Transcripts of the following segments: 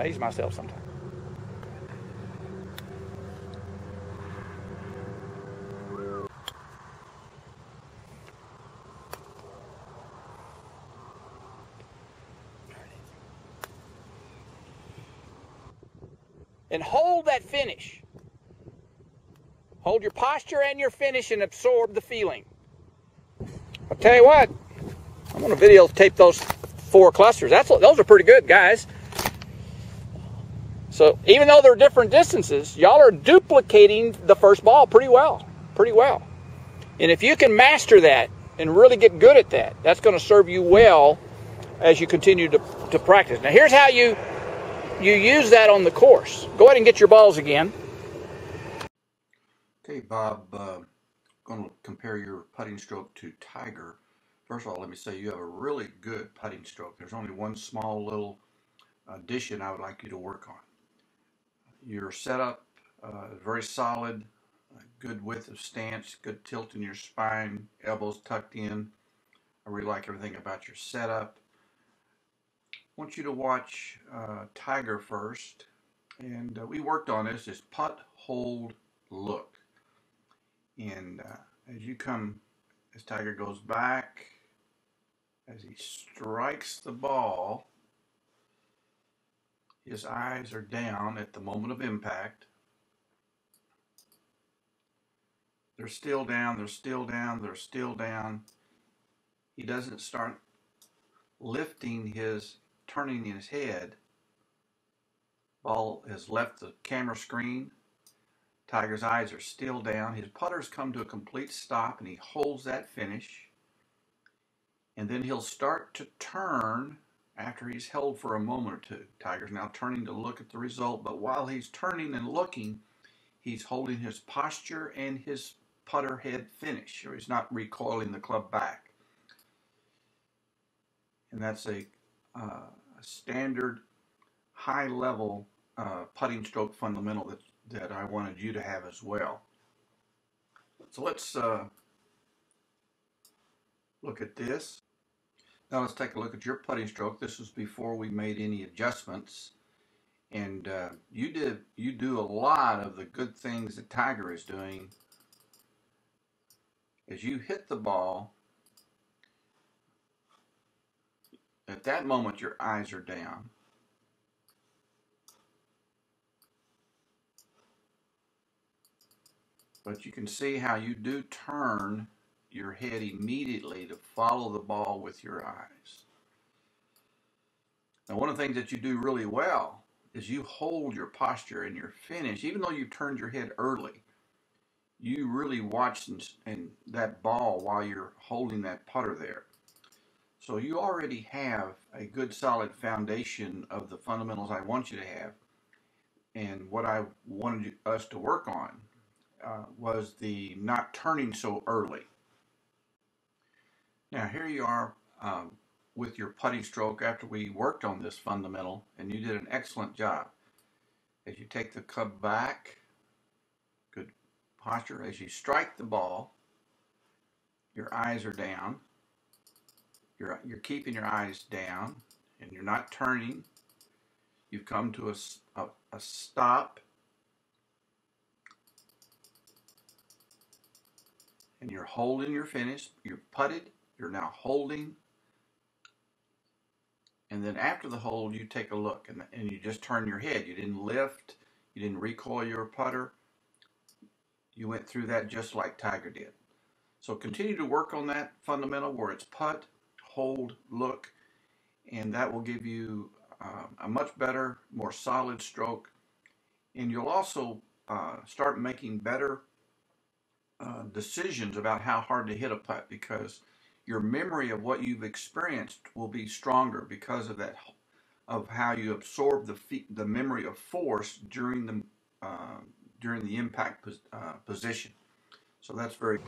amaze myself sometimes. And hold that finish. Hold your posture and your finish and absorb the feeling. I'll tell you what, I'm going to videotape those four clusters. That's those are pretty good, guys. So even though they're different distances, y'all are duplicating the first ball pretty well, pretty well. And if you can master that and really get good at that, that's going to serve you well as you continue to, to practice. Now here's how you you use that on the course. Go ahead and get your balls again. Okay, Bob, uh, going to compare your putting stroke to Tiger. First of all, let me say you have a really good putting stroke. There's only one small little addition I would like you to work on. Your setup uh, very solid, good width of stance, good tilt in your spine, elbows tucked in. I really like everything about your setup. I want you to watch uh, Tiger first. And uh, we worked on this, is putt, hold, look. And uh, as you come, as Tiger goes back, as he strikes the ball, his eyes are down at the moment of impact. They're still down, they're still down, they're still down. He doesn't start lifting his, turning his head. Ball has left the camera screen. Tiger's eyes are still down. His putter's come to a complete stop and he holds that finish. And then he'll start to turn after he's held for a moment or two. Tiger's now turning to look at the result, but while he's turning and looking, he's holding his posture and his putter head finish, or he's not recoiling the club back. And that's a, uh, standard high level uh, putting stroke fundamental that, that I wanted you to have as well. So let's uh, look at this. Now let's take a look at your putting stroke. This was before we made any adjustments. And uh, you did you do a lot of the good things that Tiger is doing. As you hit the ball, at that moment your eyes are down. But you can see how you do turn your head immediately to follow the ball with your eyes. Now, one of the things that you do really well is you hold your posture and your finish, even though you turned your head early. You really watch and, and that ball while you're holding that putter there. So you already have a good solid foundation of the fundamentals I want you to have. And what I wanted us to work on uh, was the not turning so early. Now here you are um, with your putting stroke after we worked on this fundamental and you did an excellent job. As you take the club back, good posture. As you strike the ball, your eyes are down. You're, you're keeping your eyes down and you're not turning. You've come to a, a, a stop and you're holding your finish. You're putted you're now holding. And then after the hold, you take a look and, and you just turn your head. You didn't lift. You didn't recoil your putter. You went through that just like Tiger did. So continue to work on that fundamental where it's putt, hold, look, and that will give you uh, a much better, more solid stroke. And you'll also uh, start making better uh, decisions about how hard to hit a putt because your memory of what you've experienced will be stronger because of that of how you absorb the the memory of force during the uh, during the impact pos uh, position. So that's very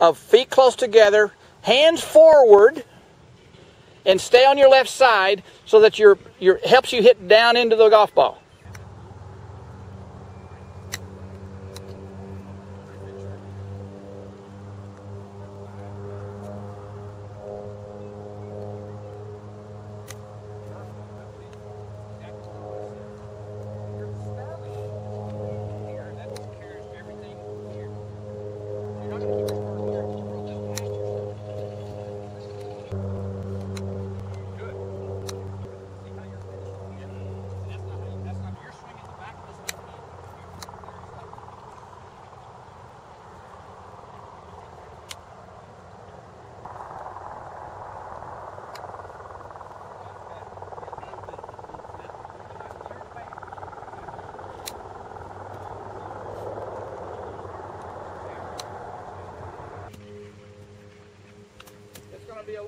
of feet close together, hands forward, and stay on your left side so that your your helps you hit down into the golf ball.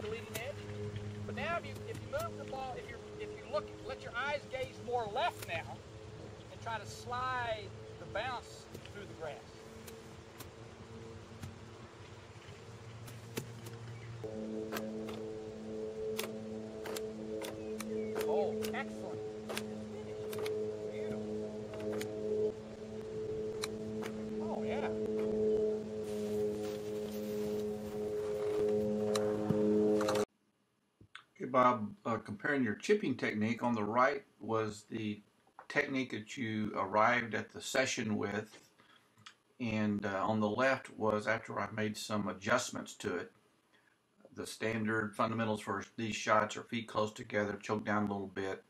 Be leading edge. But now if you if you move the ball, if you if you look, let your eyes gaze more left now, and try to slide the bounce Bob, uh, comparing your chipping technique on the right was the technique that you arrived at the session with, and uh, on the left was after I made some adjustments to it. The standard fundamentals for these shots are feet close together, choke down a little bit,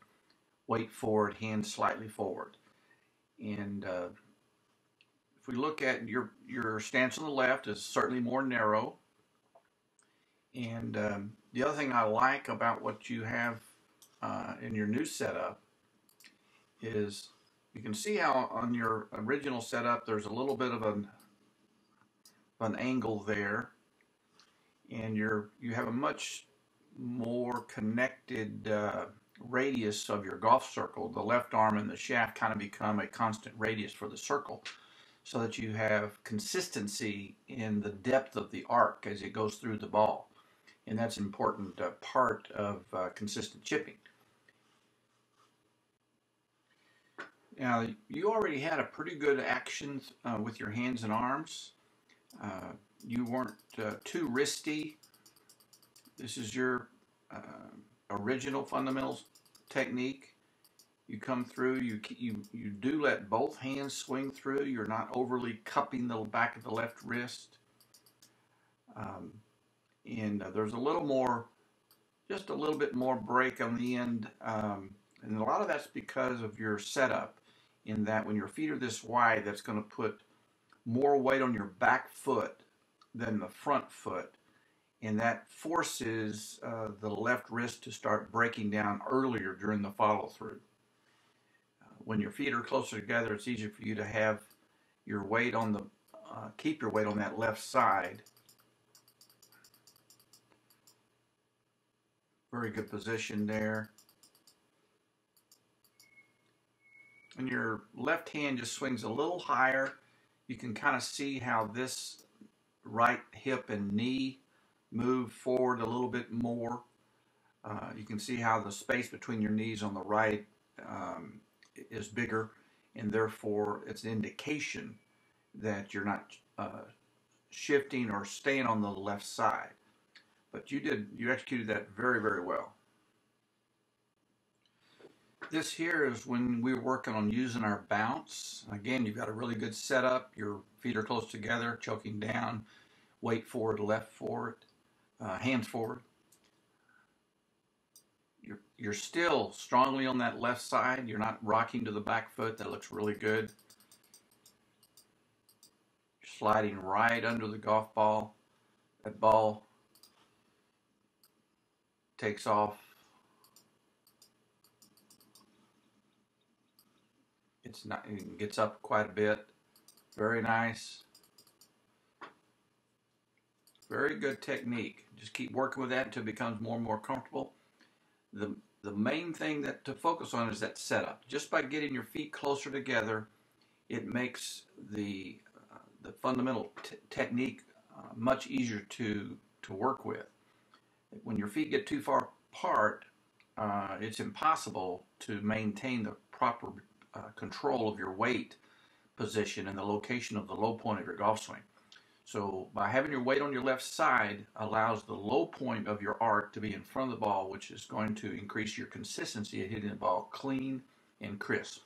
weight forward, hands slightly forward. And uh, if we look at your your stance on the left is certainly more narrow. And um, the other thing I like about what you have uh, in your new setup is you can see how on your original setup there's a little bit of an an angle there. And you're you have a much more connected uh, radius of your golf circle. The left arm and the shaft kind of become a constant radius for the circle so that you have consistency in the depth of the arc as it goes through the ball and that's an important uh, part of uh, consistent chipping Now, you already had a pretty good action uh, with your hands and arms. Uh, you weren't uh, too wristy. This is your uh, original fundamentals technique. You come through, you, you, you do let both hands swing through. You're not overly cupping the back of the left wrist. Um, and uh, there's a little more, just a little bit more break on the end. Um, and a lot of that's because of your setup in that when your feet are this wide, that's going to put more weight on your back foot than the front foot. And that forces uh, the left wrist to start breaking down earlier during the follow through. Uh, when your feet are closer together, it's easier for you to have your weight on the, uh, keep your weight on that left side. Very good position there. and your left hand just swings a little higher, you can kind of see how this right hip and knee move forward a little bit more. Uh, you can see how the space between your knees on the right um, is bigger, and therefore it's an indication that you're not uh, shifting or staying on the left side. But you did, you executed that very, very well this here is when we're working on using our bounce. Again, you've got a really good setup. Your feet are close together, choking down, weight forward, left forward, uh, hands forward. You're, you're still strongly on that left side. You're not rocking to the back foot. That looks really good. Sliding right under the golf ball. That ball takes off It's not, it gets up quite a bit. Very nice. Very good technique. Just keep working with that until it becomes more and more comfortable. The, the main thing that to focus on is that setup. Just by getting your feet closer together, it makes the, uh, the fundamental technique uh, much easier to, to work with. When your feet get too far apart, uh, it's impossible to maintain the proper uh, control of your weight position and the location of the low point of your golf swing. So by having your weight on your left side allows the low point of your arc to be in front of the ball, which is going to increase your consistency of hitting the ball clean and crisp.